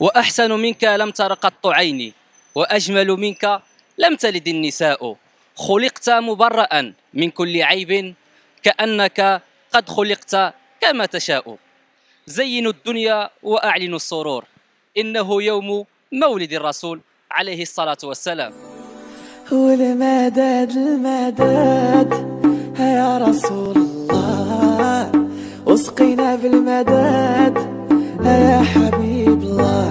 وأحسن منك لم تر قط عيني وأجمل منك لم تلد النساء. خلقت مبرأ من كل عيب كأنك قد خلقت كما تشاء. زينوا الدنيا وأعلنوا السرور. إنه يوم مولد الرسول عليه الصلاة والسلام. والمدد المدد. يا رسول الله. وسقينا بالمدد يا حبيب الله.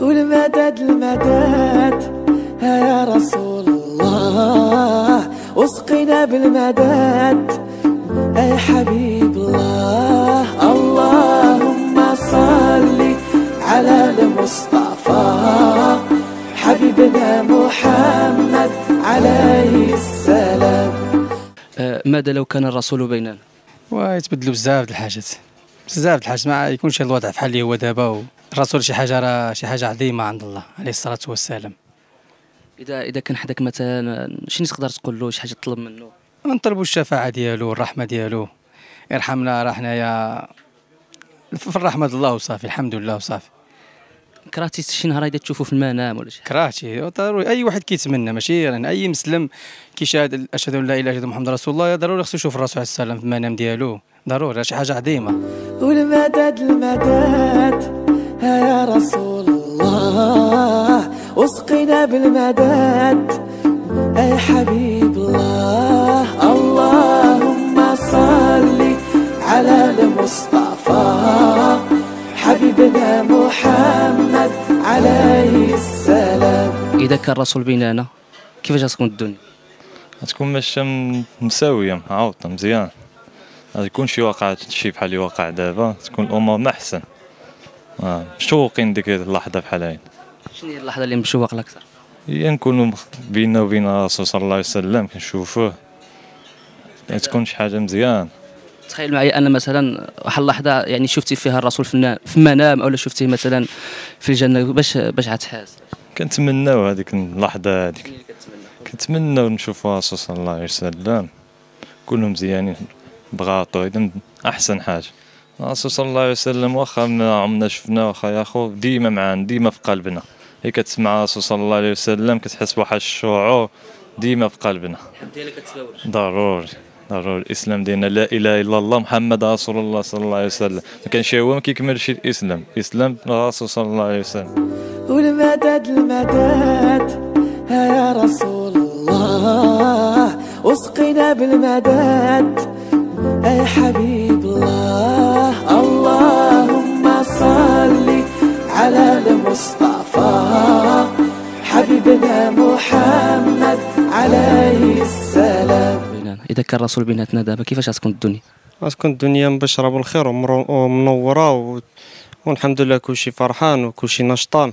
والمدد المدد يا رسول الله. وسقينا بالمدد يا حبيب الله. اللهم صل على المصطفى. حبيبنا محمد عليه السلام. آه، ماذا لو كان الرسول بيننا؟ ويتبدلوا بزاف د الحاجات. بزاف د الحاجات ما يكونش الوضع بحال اللي هو دابا الرسول شي حاجة راه شي حاجة عظيمة عند الله عليه الصلاة والسلام. إذا إذا كان حداك مثلا شنو تقدر تقول له شي حاجة تطلب منه؟ نطلبوا الشفاعة ديالو الرحمة ديالو. يرحمنا راه حنايا. في الرحمة الله وصافي الحمد لله وصافي. كرهتي شي نهار هيدا تشوفه في المنام ولا شي؟ كرهتي ضروري. أي واحد كيتمنى ماشي يعني أي مسلم كيشهد أشهد أن لا إله إلا الله محمد رسول الله ضروري خصو يشوف الرسول عليه السلام في المنام ديالو. ضروري شي حاجة عظيمة. والمدد المدد يا رسول الله. وسقينا بالمدد يا حبيب الله. اللهم صل على المصطفى. إذا كان الرسول بيننا كيفاش غتكون الدنيا؟ غتكون ماشية م- مساوية معاوطة مزيان. غيكون شي واقع شي بحال اللي واقع دابا تكون الأمور ما أحسن. آه، مشوقين ديك اللحظة بحال هاي. شنو هي اللحظة اللي مشوق لك أكثر؟ هي نكونوا بيننا وبين الرسول صلى الله عليه وسلم كنشوفوه. تكون شي حاجة مزيان. تخيل معي أن مثلا واحد اللحظة يعني شفتي فيها الرسول في المنام أو شفتيه مثلا في الجنة باش باش غتحاس؟ كنتمناو هذيك اللحظة هذيك. كنتمناو نشوفوا الرسول صلى الله عليه وسلم كلهم مزيانين بغاطو. إذا أحسن حاجة. الرسول صلى الله عليه وسلم واخا ما عمرنا شفناه واخا يا خو ديما معانا ديما في قلبنا. هي كتسمع الرسول صلى الله عليه وسلم كتحس بواحد الشعور ديما في قلبنا. ضروري ضروري. الإسلام ديالنا لا إله إلا الله محمد رسول الله صلى الله عليه وسلم. ما كان شي هو ما كيكملش الإسلام. الاسلام الرسول صلى الله عليه وسلم والمدد المدد. يا رسول الله وسقينا بالمدد. يا حبيب الله اللهم صل على المصطفى. حبيبنا محمد عليه السلام. إذا كان الرسول بيناتنا دابا كيفاش غتكون الدنيا؟ غتكون الدنيا مبشرة بالخير ومنورة و... والحمد لله كلشي فرحان وكلشي نشطان.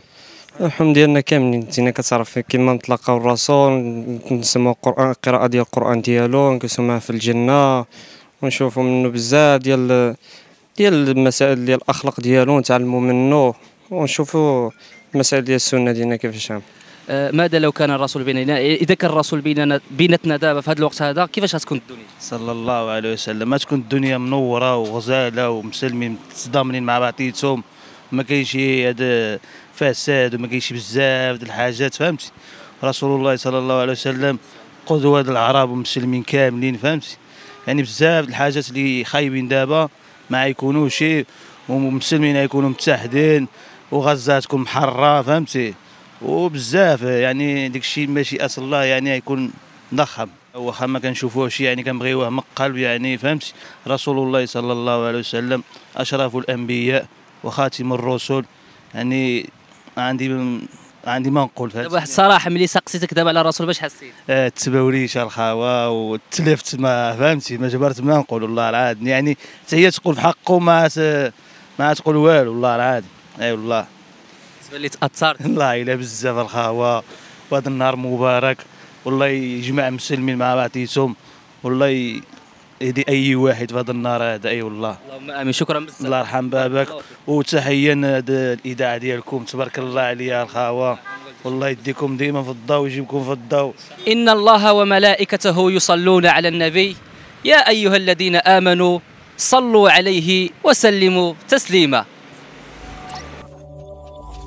الحمد ديالنا كاملين زينا كتعرف كيما نتلاقاو الرسول نسمعو القرآن القراءة ديال القرآن ديالو معاه في الجنة ونشوفو منه بزاف ديال ديال المسائل ديال الأخلاق ديالو نتعلمو منه ونشوفو المسائل ديال السنة ديالنا كيفاش ماذا لو كان الرسول بيننا؟ إذا كان الرسول بيننا بيناتنا دابا في هذا الوقت هذا كيفاش غتكون الدنيا؟ صلى الله عليه وسلم. تكون الدنيا منورة وغزالة ومسلمين متصدامين مع بعضياتهم ما كاينش هذا فساد وما كاينش بزاف د الحاجات فهمتي؟ رسول الله صلى الله عليه وسلم قدوة العرب والمسلمين كاملين فهمتي؟ يعني بزاف الحاجات اللي خايبين دابا ما يكونوش ومسلمين يكونوا متحدين وغزه تكون محرره فهمتي؟ وبزاف يعني داك الشيء ماشي أصل الله يعني يكون ضخم. واخا ما كنشوفوهش يعني كنبغيوه من قلب يعني فهمتي؟ رسول الله صلى الله عليه وسلم أشرف الأنبياء وخاتم الرسل. يعني عندي عندي ما نقول دابا فهمتي واحد الصراحة ملي سقسيتك دابا على الرسول باش حسيت؟ آه، التباوليش الخاوه وتلفت ما فهمتي؟ ما جبرت ما نقول والله العظيم يعني حتى هي تقول في حقه ما ما تقول والو والله العظيم أي والله. بالنسبة لي تأثرت. الله إلا بزاف الخاوه وهذا النهار مبارك. والله يجمع المسلمين مع بعضياتهم والله يهدي أي واحد في هذا النهار هذا أي والله. اللهم آمين. شكرا بزاف. الله يرحم بابك. وتحية هذا الإذاعة ديالكم. تبارك الله عليها الخاوه والله يديكم ديما في الضوء ويجيبكم في الضوء. إن الله وملائكته يصلون على النبي. يا أيها الذين آمنوا صلوا عليه وسلموا تسليما.